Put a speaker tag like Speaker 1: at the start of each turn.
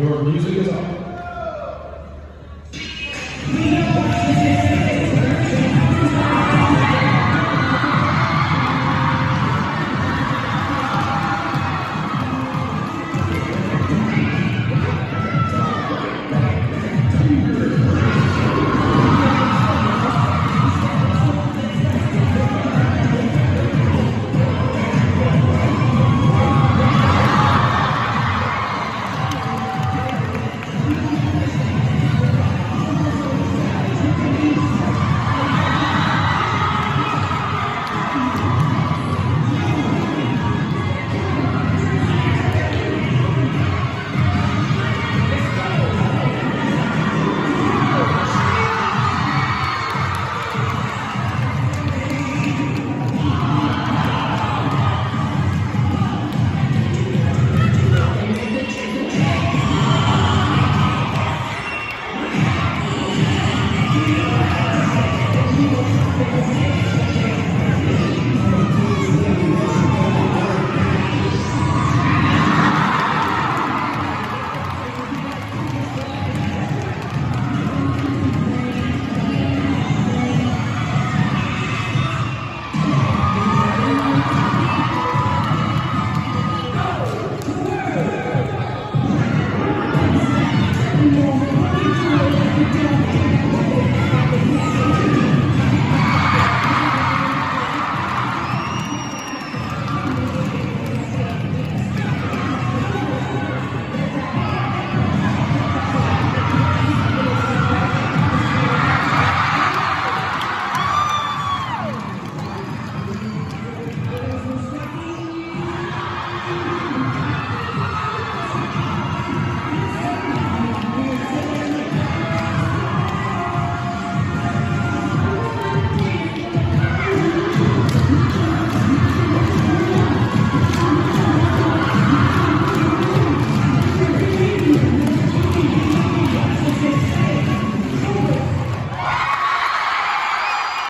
Speaker 1: Your music is up.